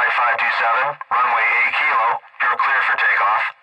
Flight 527, runway eight kilo, you're clear for takeoff.